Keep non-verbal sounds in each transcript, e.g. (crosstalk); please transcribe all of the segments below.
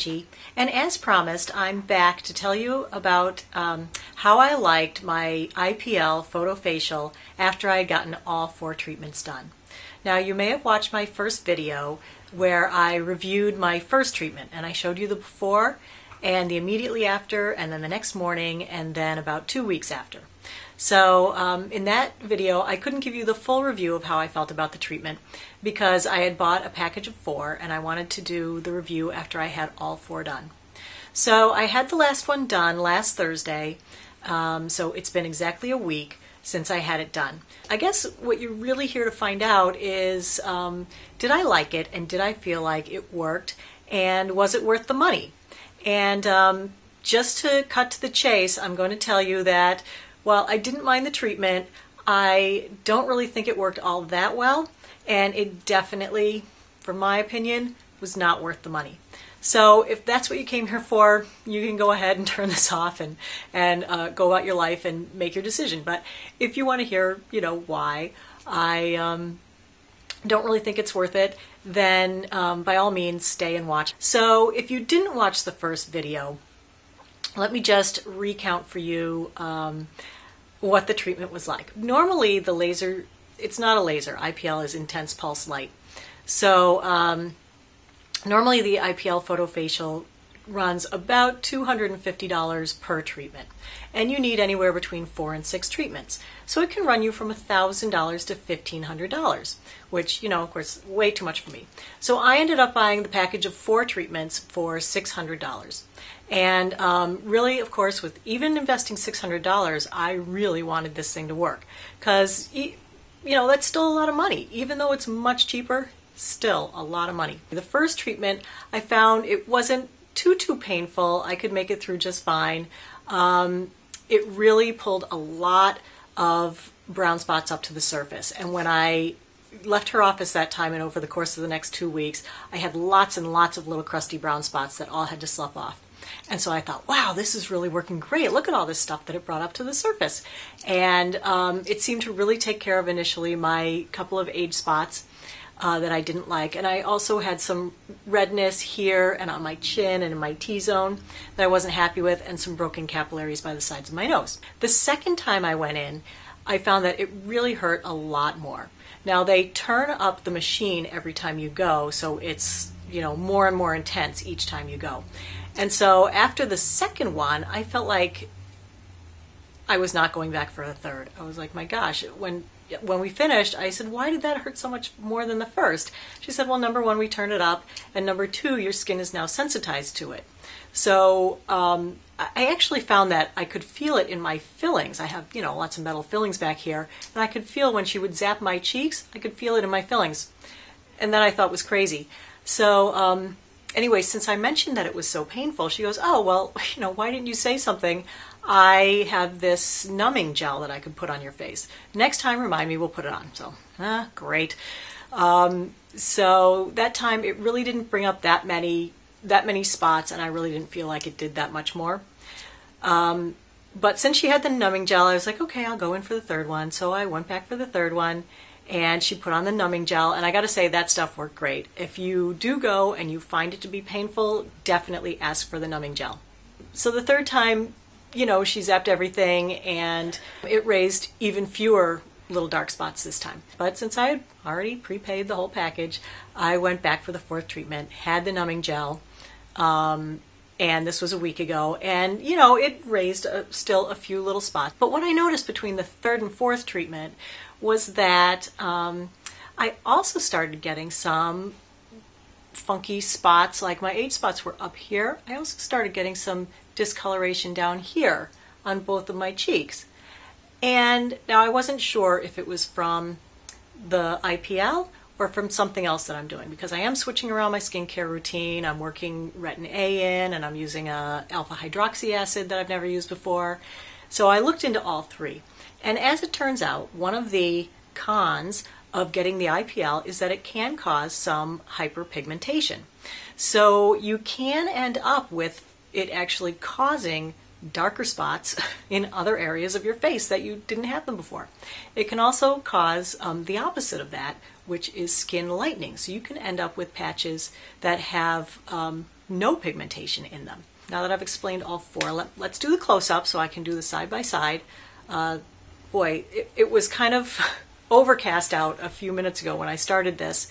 Angie, and as promised, I'm back to tell you about um, how I liked my IPL photofacial after I had gotten all four treatments done. Now, you may have watched my first video where I reviewed my first treatment, and I showed you the before and the immediately after, and then the next morning, and then about two weeks after. So um, in that video, I couldn't give you the full review of how I felt about the treatment because I had bought a package of four and I wanted to do the review after I had all four done. So I had the last one done last Thursday, um, so it's been exactly a week since I had it done. I guess what you're really here to find out is um, did I like it and did I feel like it worked and was it worth the money? And um, just to cut to the chase, I'm going to tell you that while I didn't mind the treatment, I don't really think it worked all that well, and it definitely, from my opinion, was not worth the money. So if that's what you came here for, you can go ahead and (laughs) turn this off and and uh, go about your life and make your decision. But if you want to hear, you know, why I um, don't really think it's worth it, then um, by all means stay and watch. So if you didn't watch the first video, let me just recount for you um, what the treatment was like. Normally, the laser, it's not a laser, IPL is intense pulse light. So, um, normally the IPL photofacial runs about $250 per treatment. And you need anywhere between four and six treatments. So it can run you from $1,000 to $1,500, which, you know, of course, way too much for me. So I ended up buying the package of four treatments for $600. And um, really, of course, with even investing $600, I really wanted this thing to work. Because, you know, that's still a lot of money. Even though it's much cheaper, still a lot of money. The first treatment, I found it wasn't too, too painful. I could make it through just fine. Um, it really pulled a lot of brown spots up to the surface. And when I left her office that time and over the course of the next two weeks, I had lots and lots of little crusty brown spots that all had to slough off. And so I thought, wow, this is really working great. Look at all this stuff that it brought up to the surface. And um, it seemed to really take care of initially my couple of age spots. Uh, that I didn't like. And I also had some redness here and on my chin and in my T zone that I wasn't happy with, and some broken capillaries by the sides of my nose. The second time I went in, I found that it really hurt a lot more. Now they turn up the machine every time you go, so it's you know more and more intense each time you go. And so after the second one, I felt like I was not going back for a third. I was like, my gosh, when when we finished, I said, why did that hurt so much more than the first? She said, well, number one, we turned it up, and number two, your skin is now sensitized to it. So um, I actually found that I could feel it in my fillings. I have, you know, lots of metal fillings back here, and I could feel when she would zap my cheeks, I could feel it in my fillings. And that I thought was crazy. So um, anyway, since I mentioned that it was so painful, she goes, "Oh well, (laughs) you know, why didn't you say something? I have this numbing gel that I could put on your face. Next time, remind me, we'll put it on." So, ah, great. Um, so that time, it really didn't bring up that many that many spots, and I really didn't feel like it did that much more. Um, but since she had the numbing gel, I was like, okay, I'll go in for the third one. So I went back for the third one and she put on the numbing gel and i got to say that stuff worked great if you do go and you find it to be painful definitely ask for the numbing gel so the third time you know she zapped everything and it raised even fewer little dark spots this time. But since i had already prepaid the whole package i went back for the fourth treatment had the numbing gel um, and this was a week ago. And you know it raised a, still a few little spots. But what i noticed between the third and fourth treatment was that um, I also started getting some funky spots, like my age spots were up here. I also started getting some discoloration down here on both of my cheeks. And now I wasn't sure if it was from the IPL or from something else that I'm doing because I am switching around my skincare routine. I'm working retin A in and I'm using a alpha hydroxy acid that I've never used before. So I looked into all three. And as it turns out, one of the cons of getting the IPL is that it can cause some hyperpigmentation. So you can end up with it actually causing darker spots (laughs) in other areas of your face that you didn't have them before. It can also cause um, the opposite of that, which is skin lightening. So you can end up with patches that have um, no pigmentation in them. Now that I've explained all four, let, us do the close-up so I can do the side-by-side. Uh, boy, it, it, was kind of (laughs) overcast out a few minutes ago when I started this,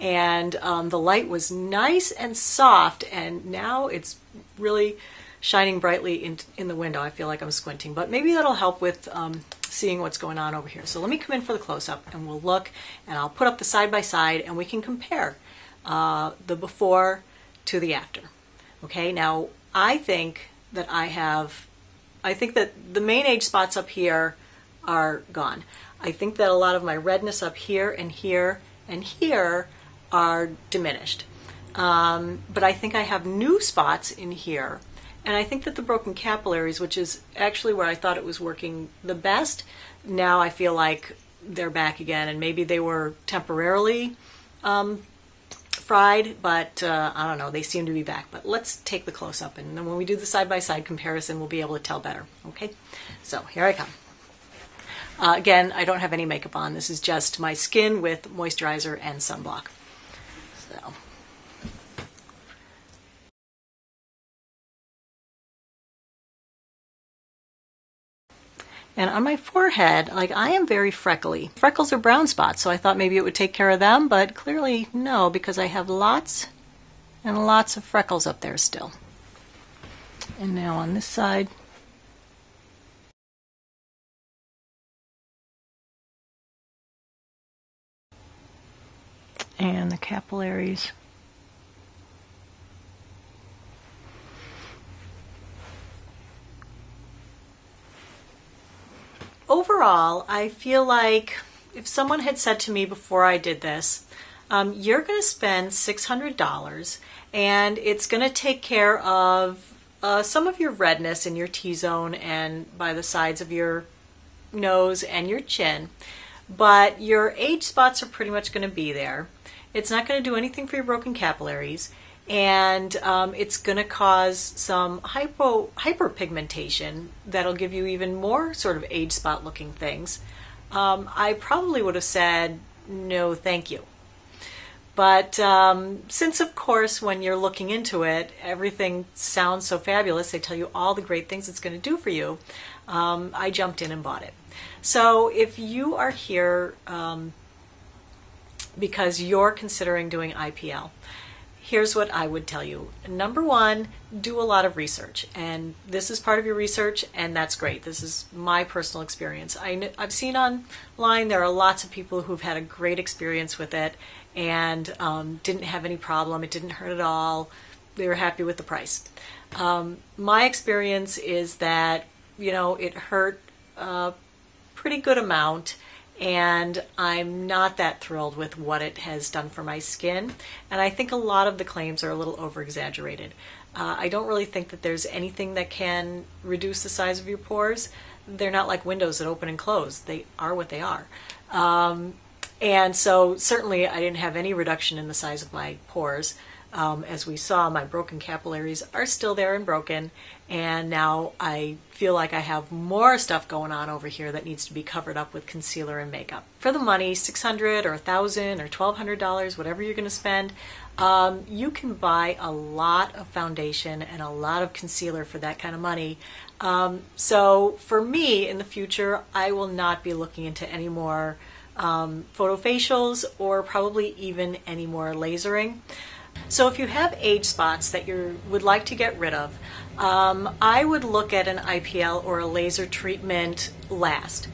and um, the light was nice and soft, and now it's really shining brightly in, in the window. I feel like I'm squinting, but maybe that'll help with um, seeing what's going on over here. So let me come in for the close-up, and we'll look, and I'll put up the side-by-side, and we can compare uh, the before to the after. Okay, now I think that I have, I think that the main age spots up here are gone. I think that a lot of my redness up here and here and here are diminished. Um, but I think I have new spots in here. And I think that the broken capillaries, which is actually where I thought it was working the best, now I feel like they're back again. And maybe they were temporarily um, fried, but uh, I don't know, they seem to be back. But let's take the close up, and then when we do the side by side comparison, we'll be able to tell better. Okay? So here I come. Uh, again, I don't have any makeup on. This is just my skin with moisturizer and sunblock. So. And on my forehead, like I am very freckly. Freckles are brown spots, so I thought maybe it would take care of them, but clearly no, because I have lots and lots of freckles up there still. And now on this side, capillaries. Overall, I feel like if someone had said to me before I did this, um, you're going to spend $600 and it's going to take care of uh, some of your redness in your T zone and by the sides of your nose and your chin, but your age spots are pretty much going to be there. It's not going to do anything for your broken capillaries, and um, it's going to cause some hypo hyperpigmentation that'll give you even more sort of age spot looking things. Um, I probably would have said no, thank you. But um, since, of course, when you're looking into it, everything sounds so fabulous, they tell you all the great things it's going to do for you, um, I jumped in and bought it. So if you are here um, because you're considering doing IPL. Here's what I would tell you. Number one, do a lot of research. And this is part of your research, and that's great. This is my personal experience. I, have seen online there are lots of people who've had a great experience with it and um, didn't have any problem. It didn't hurt at all. They were happy with the price. Um, my experience is that, you know, it hurt a pretty good amount and I'm not that thrilled with what it has done for my skin. And I think a lot of the claims are a little over exaggerated. Uh, I don't really think that there's anything that can reduce the size of your pores. They're not like windows that open and close, they are what they are. Um, and so, certainly, I didn't have any reduction in the size of my pores. Um, as we saw, my broken capillaries are still there and broken, and now I feel like I have more stuff going on over here that needs to be covered up with concealer and makeup. For the money, 600 or 1000 or $1,200, whatever you're going to spend, um, you can buy a lot of foundation and a lot of concealer for that kind of money. Um, so for me, in the future, I will not be looking into any more um, photofacials or probably even any more lasering. So if you have age spots that you would like to get rid of, um, I would look at an IPL or a laser treatment last.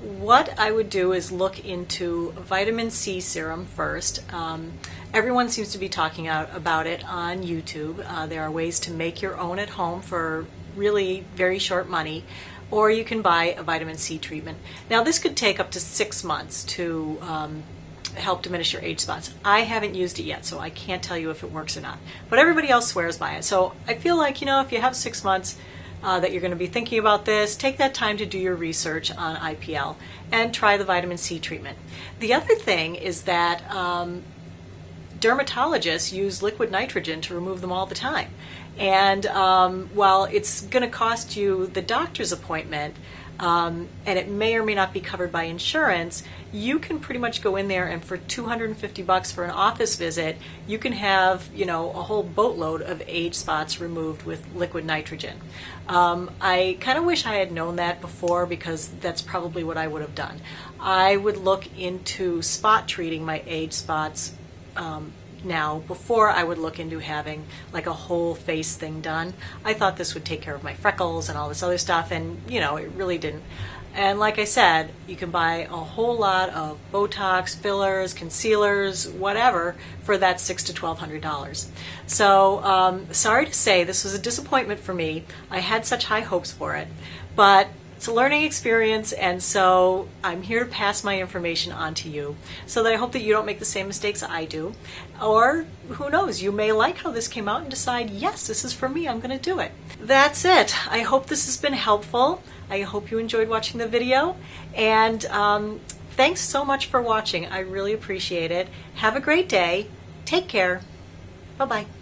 What I would do is look into vitamin C serum first. Um, everyone seems to be talking out about it on YouTube. Uh, there are ways to make your own at home for really very short money, or you can buy a vitamin C treatment. Now, this could take up to six months to um, help diminish your age spots. I haven't used it yet, so I can't tell you if it works or not. But everybody else swears by it. So I feel like, you know, if you have six months uh, that you're going to be thinking about this, take that time to do your research on IPL and try the vitamin C treatment. The other thing is that um, dermatologists use liquid nitrogen to remove them all the time. And um, while it's going to cost you the doctor's appointment, um, and it may or may not be covered by insurance, you can pretty much go in there and for 250 bucks for an office visit, you can have you know a whole boatload of age spots removed with liquid nitrogen. Um, I kind of wish I had known that before because that's probably what I would have done. I would look into spot treating my age spots. Um, now before I would look into having like a whole face thing done. I thought this would take care of my freckles and all this other stuff, and you know, it really didn't. And like I said, you can buy a whole lot of Botox, fillers, concealers, whatever, for that six to twelve hundred dollars. So um, sorry to say, this was a disappointment for me. I had such high hopes for it, but it's a learning experience, and so I'm here to pass my information on to you so that I hope that you don't make the same mistakes I do. Or who knows, you may like how this came out and decide, yes, this is for me, I'm going to do it. That's it. I hope this has been helpful. I hope you enjoyed watching the video, and um, thanks so much for watching. I really appreciate it. Have a great day. Take care. Bye bye.